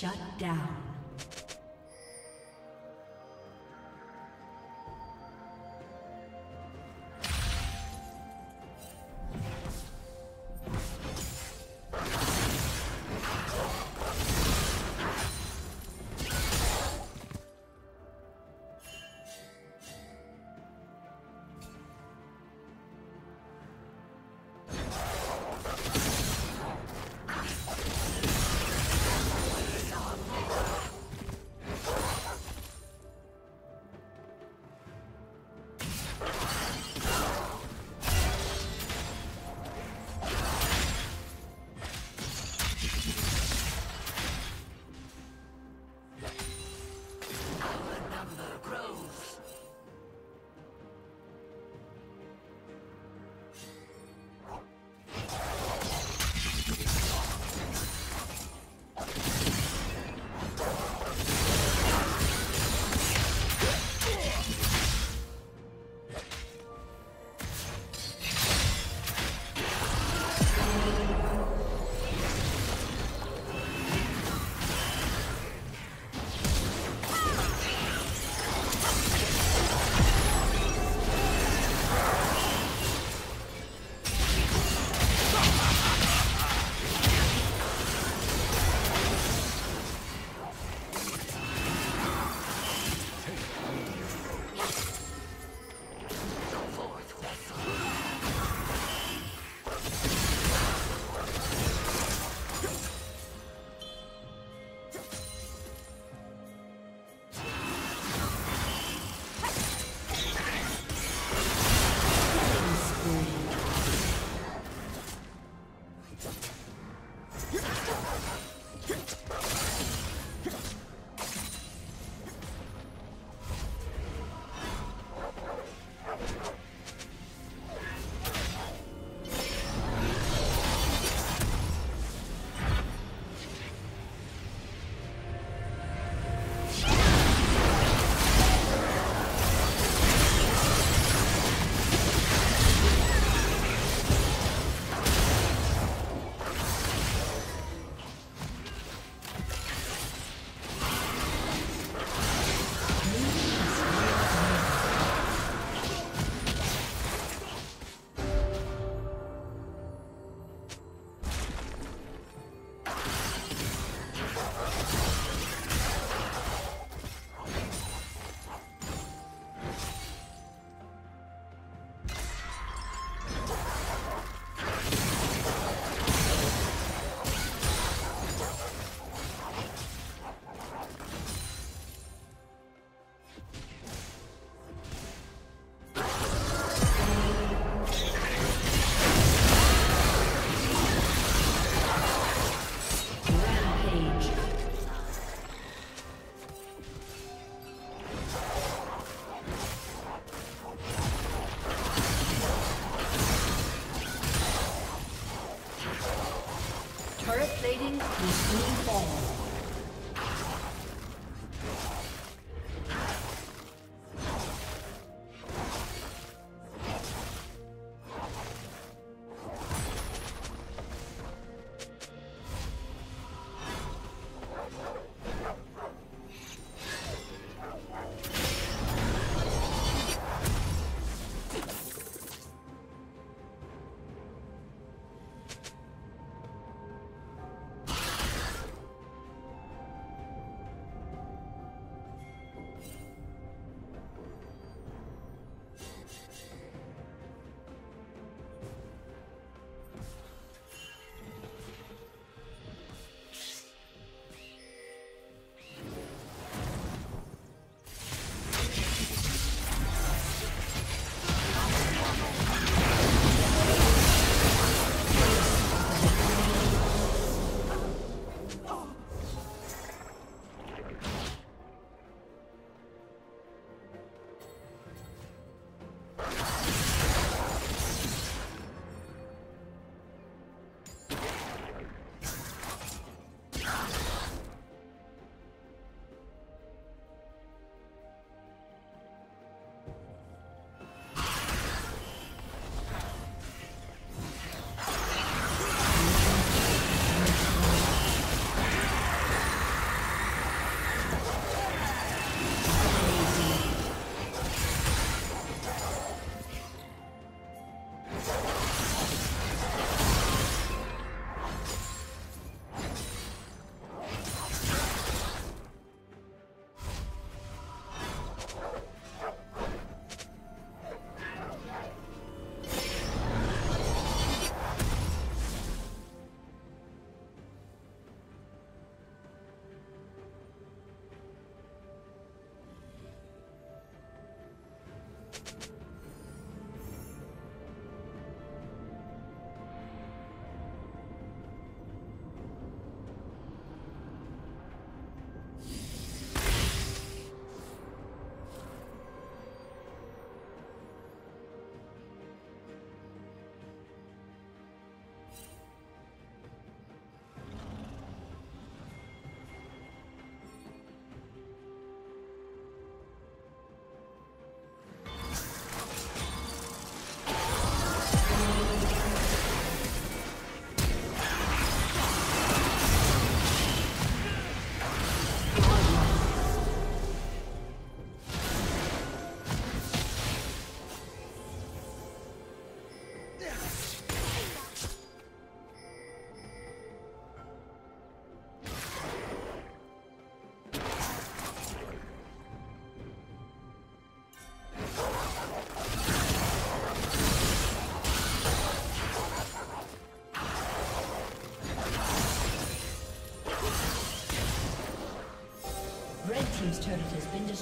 Shut down. Resume fall.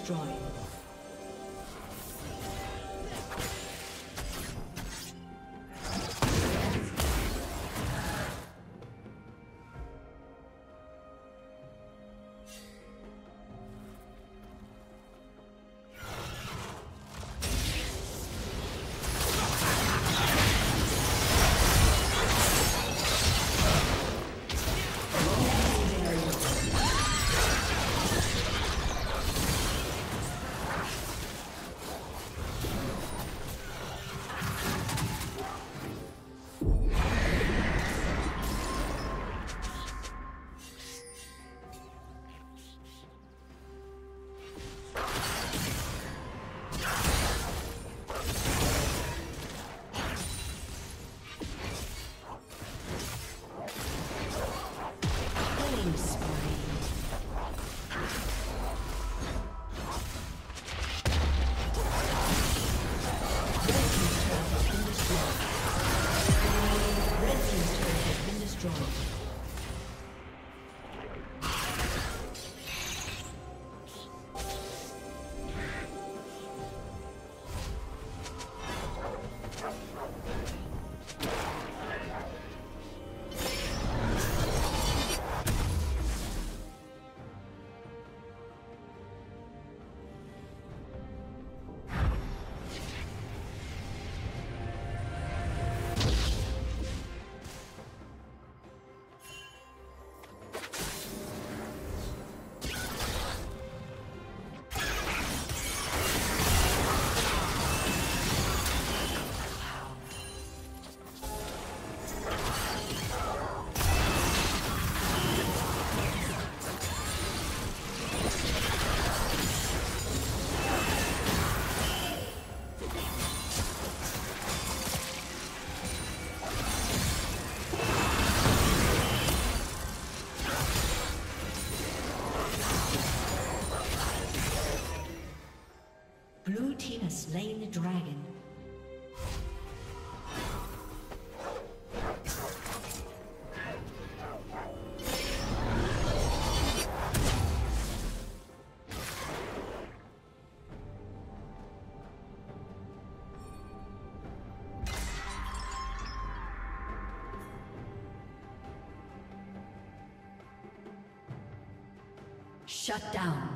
Destroyed. Shut down.